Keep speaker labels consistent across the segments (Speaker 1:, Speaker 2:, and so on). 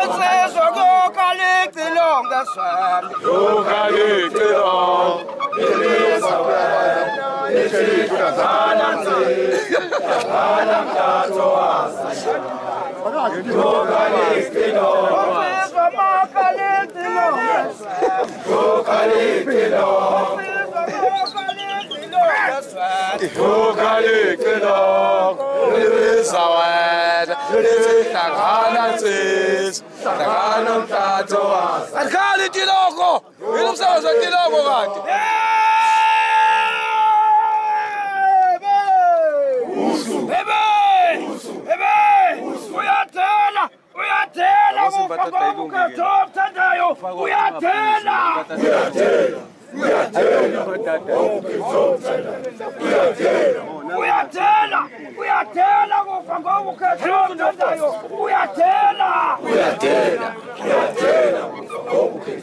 Speaker 1: unsizwa
Speaker 2: kukhalekilongeswela unsizwa
Speaker 3: makhalekilongeswela abantu bebenamile
Speaker 1: unsizwa makhalekilongeswela
Speaker 2: unsizwa takhana sisi takhana mtatho wami andikhali
Speaker 1: itiloko
Speaker 2: yini umsebenzi wetiloko kade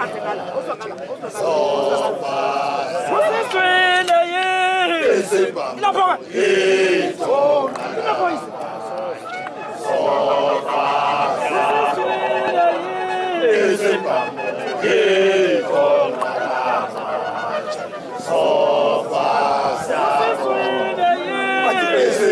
Speaker 1: uyathela kufa ngoba ukhetho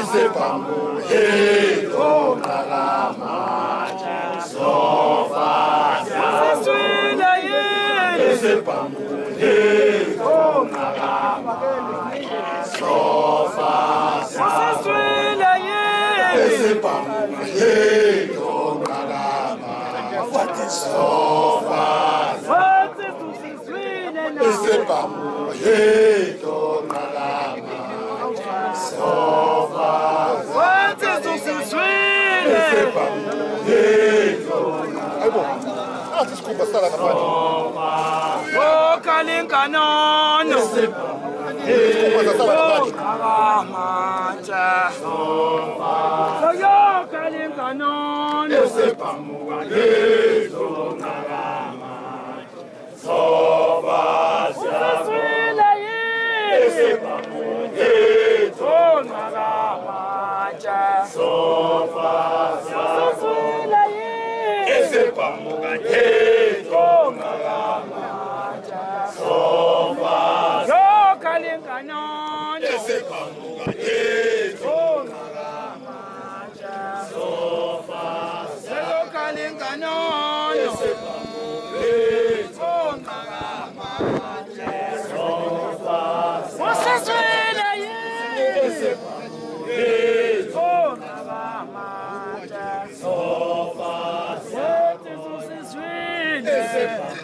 Speaker 1: isipa
Speaker 2: muhito kalamacha sofasa
Speaker 1: swina ye isipa
Speaker 2: muhito
Speaker 1: kalamacha
Speaker 2: sofasa
Speaker 1: swina ye isipa
Speaker 2: muhito kalamacha sofasa
Speaker 1: swina ye isipa
Speaker 2: muhito kalamacha
Speaker 1: sepa
Speaker 3: ayibo athi sikhumba sihlala ngaphandle
Speaker 1: okalinganano sikhumba
Speaker 3: sahlala
Speaker 1: ngaphandle yokalinganano esepamuka
Speaker 2: lezo nqakama soba
Speaker 1: sasile yini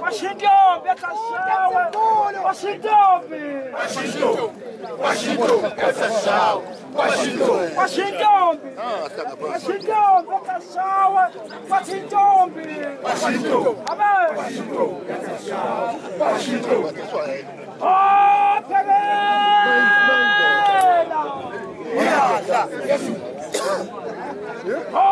Speaker 1: Washington! Bekashawa! Washington!
Speaker 2: Washington,
Speaker 3: essa
Speaker 2: chau.
Speaker 1: Washington. Washington! Washington! Bekashawa! Washington! Washington. Amen!
Speaker 3: Washington. Isso aí.
Speaker 1: Oh, Pereira! Oh,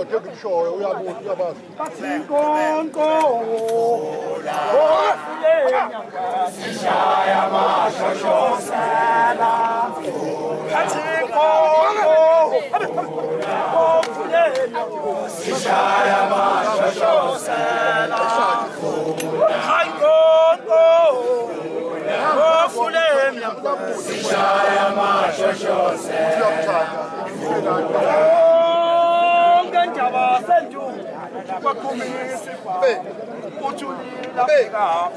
Speaker 3: lo lo budoda engikushoyo uyabuza uyabazi.
Speaker 1: Bathinkonko!
Speaker 3: Uyamthanda.
Speaker 1: sędziu Pakumi uczuli Lapka.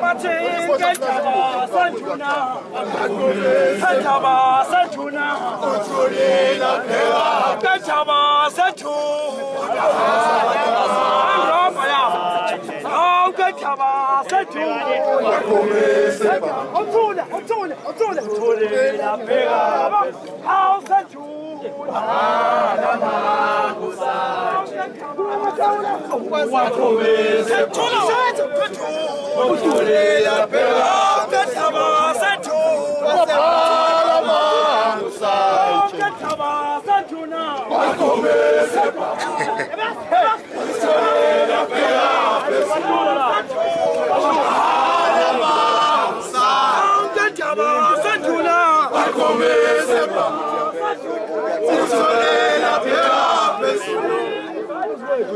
Speaker 1: Macie sędziawa sędziuna, sędziawa sędziuna,
Speaker 2: uczuli Lapka.
Speaker 1: Sędziawa sędziuna, Sędziawa sędziuna, Pakumi sędziawa. Oczuli, oczuli, oczuli, uczuli Lapka. Sędziawa sędziuna. Uthule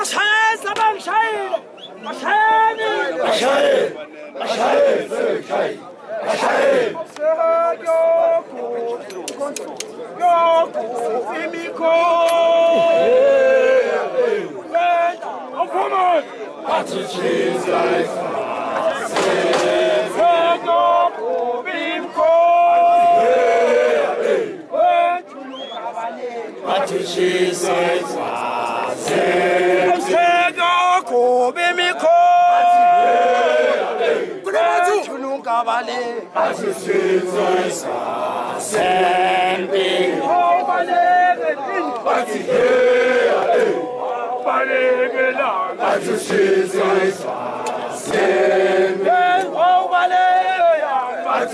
Speaker 1: عشان سلام شهيد عشان عشان
Speaker 2: عشان شهيد
Speaker 1: عشان يوكو يوكو إميكو Land of woman! Hat
Speaker 2: Jesus Christ.
Speaker 1: What
Speaker 2: is she saying?
Speaker 1: Valley. Als
Speaker 2: es schön soll Sandby.
Speaker 1: Overleben in. Als